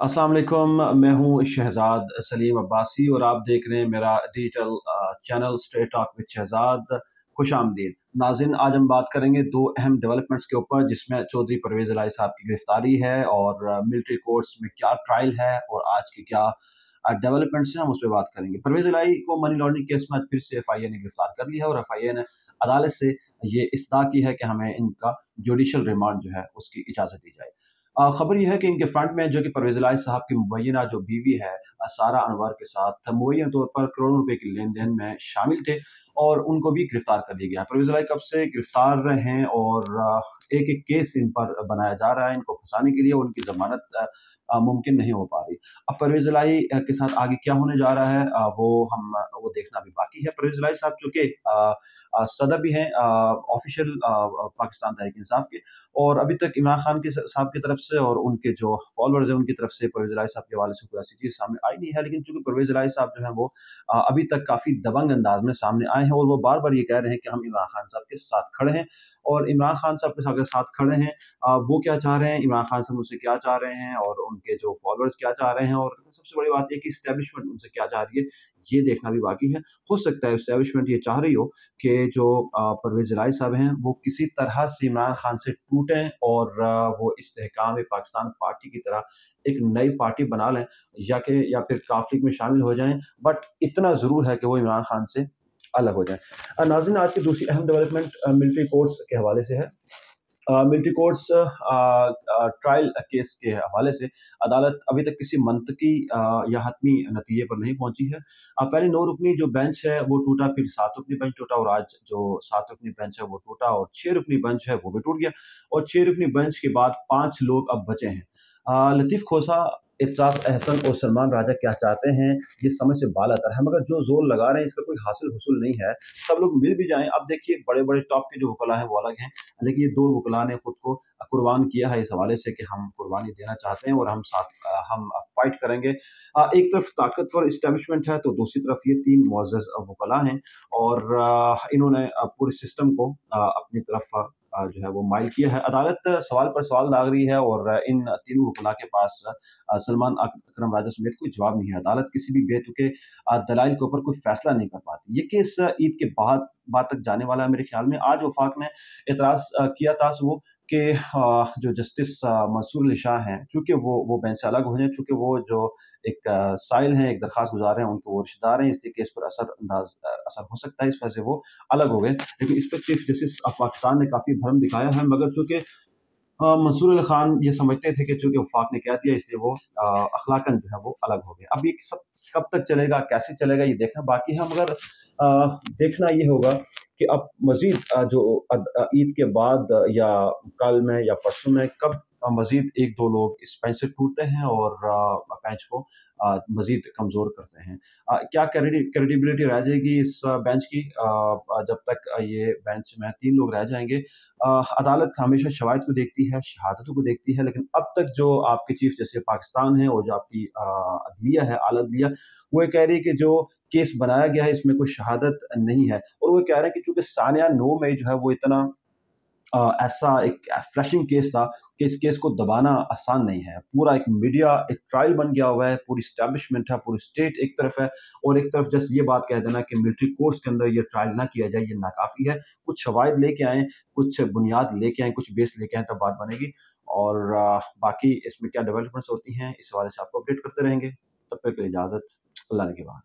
अस्सलाम मैं हूँ शहजाद सलीम अब्बासी और आप देख रहे हैं मेरा digital channel straight talk with Shahzad खुश आमदीद। नाजिन, आज हम बात करेंगे दो अहम डेवलपमेंट्स के ऊपर, जिसमें चौधरी परवेज लाई साहब की गिरफ्तारी है और मिलिट्री कोर्ट्स में क्या ट्रायल है और आज की क्या डेवलपमेंट्स हैं, हम उस पर बात करेंगे। परवेज लाई को मनी लॉन्ड्रिंग केस में फिर से एफ़ आई ए ने गिरफ़्तार कर लिया है और एफ़ आई ए ने अदालत से ये इस्ता की है कि हमें इनका जुडिशल रिमांड जो है उसकी इजाज़त दी जाए। खबर यह है कि इनके फ्रंट में जो कि परवेज लाई साहब की मुबैना जो बीवी है सारा अनवर के साथ मुबैन तौर पर करोड़ों रुपए के लेन देन में शामिल थे और उनको भी गिरफ़्तार कर लिया गया। परवेज लाई कब से गिरफ़्तार रहे हैं और एक एक केस इन पर बनाया जा रहा है इनको फंसाने के लिए उनकी जमानत मुमकिन नहीं हो पा रही। अब परवेज लाई के साथ आगे क्या होने जा रहा है वो हम, वो देखना भी बाकी है। परवेज लाई साहब चूँकि सदर भी हैं ऑफिशियल पाकिस्तान तहरीक इंसाफ के। और अभी तक इमरान खान के साहब की तरफ़ से और उनके जो फॉलोअर्स हैं, उनकी तरफ़ से परवेज लाई साहब के हवाले से कोई ऐसी चीज़ सामने आई नहीं है। लेकिन चूँकि परवेज लाई साहब जो है वो अभी तक काफ़ी दबंग अंदाज में सामने आए हैं और वो बार बार ये कह रहे हैं कि हम इमरान खान साहब के साथ खड़े हैं। और इमरान खान साहब के साथ खड़े हैं वो क्या चाह रहे हैं? इमरान खान साहब उनसे क्या चाह रहे हैं? और उनके जो फॉलोअर्स क्या चाह रहे हैं और सबसे बड़ी बात यह कि इस्टेब्लिशमेंट उनसे क्या चाह रही है, ये देखना भी बाकी है। हो सकता है इस्टेब्लिशमेंट ये चाह रही हो कि जो परवेज लाई साहब हैं, वो किसी तरह से इमरान खान से टूटें और वो इस्तेकाम पाकिस्तान पार्टी की तरह एक नई पार्टी बना लें या कि, या फिर काफलिक में शामिल हो जाएँ बट इतना ज़रूर है कि वो इमरान खान से अलग हो जाए। नाजिन आज की दूसरी अहम डेवलपमेंट मिलिट्री कोर्ट्स के हवाले से है। मिलिट्री कोर्ट्स ट्रायल केस के हवाले से अदालत अभी तक किसी मंतकी या हतमी नतीजे पर नहीं पहुँची है। पहले नौ रुकनी जो बेंच है वो टूटा, फिर सात रुकनी बेंच टूटा और आज जो सात रुकनी बेंच है वो टूटा और छह रुकनी बेंच है वो भी टूट गया। और छह रुकनी बेंच के बाद पाँच लोग अब बचे हैं। लतीफ़ खोसा इतसाफ अहसन और सलमान राजा क्या चाहते हैं, ये समझ से बाल आता है मगर जो ज़ोर लगा रहे हैं, इसका कोई हासिल हसूल नहीं है। सब लोग मिल भी जाएँ। अब देखिए बड़े बड़े टॉप के जो वकला हैं, वो अलग हैं। लेकिन ये दो वकला ने खुद को कुर्बान किया है इस हवाले से कि हम कुर्बानी देना चाहते हैं और हम साथ हम फाइट करेंगे। एक तरफ़ ताकतवर इस्टेबलिशमेंट है तो दूसरी तरफ़ ये तीन मुआज़ वकला हैं और इन्होंने पूरे सिस्टम को अपनी तरफ़ जो है वो माइल किया है। अदालत सवाल पर सवाल दाग रही है और इन तीनों वकला के पास सलमान अकरम राजा समेत कोई जवाब नहीं है। अदालत किसी भी बेतुके दलाइल के ऊपर कोई फैसला नहीं कर पाती। ये केस ईद के बाद बाद तक जाने वाला है मेरे ख्याल में। आज वफाक ने एतराज़ किया था वो कि जो जस्टिस मंसूर अली शाह हैं, चूँकि वो वो बेंच से अलग हो जाए, चूँकि वो जो एक साइल हैं, एक दरखास्त गुजार हैं, उनके वो रिश्तेदार हैं, इसलिए केस पर असर अंदाज असर हो सकता है, इस वजह से वो अलग हो गए। लेकिन इस पर चीफ जस्टिस ऑफ़ पाकिस्तान ने काफ़ी भरम दिखाया है, मगर चूँकि मंसूर अली खान ये समझते थे कि चूँकि वफाक ने कह दिया, इसलिए वो अखलाकन जो है वो अलग हो गए। अब ये सब कब तक चलेगा, कैसे चलेगा, ये देखना बाकी है, मगर देखना ये होगा कि अब मज़ीद जो ईद के बाद या कल में या परसों में कब मज़ीद एक दो लोग इस बेंच से टूटते हैं और बेंच को मज़ीद कमज़ोर करते हैं। क्या क्रेडिबिलिटी रह जाएगी इस बेंच की? जब तक ये बेंच में तीन लोग रह जाएँगे। अदालत हमेशा शवायद को देखती है, शहादतों को देखती है, लेकिन अब तक जो आपके चीफ जैसे पाकिस्तान है और जो आपकी अदलिया है, आला अदलिया, वो कह रही है कि जो केस बनाया गया है, इसमें कोई शहादत नहीं है। और वो कह रहे हैं कि चूँकि सानिया नो में जो है, वो इतना ऐसा एक फ्लैशिंग केस था कि इस केस को दबाना आसान नहीं है। पूरा एक मीडिया एक ट्रायल बन गया हुआ है, पूरी स्टैब्लिशमेंट है, पूरी स्टेट एक तरफ़ है और एक तरफ़ जस्ट ये बात कह देना कि मिलिट्री कोर्ट्स के अंदर ये ट्रायल ना किया जाए, ये नाकाफ़ी है। कुछ शवायद लेके आए, कुछ बुनियाद लेके आए, कुछ बेस लेके आए, तब बात बनेगी। और बाकी इसमें क्या डेवलपमेंट्स होती हैं, इस हवाले से आपको अपडेट करते रहेंगे। तब तक इजाज़त, अल्लाह के बाद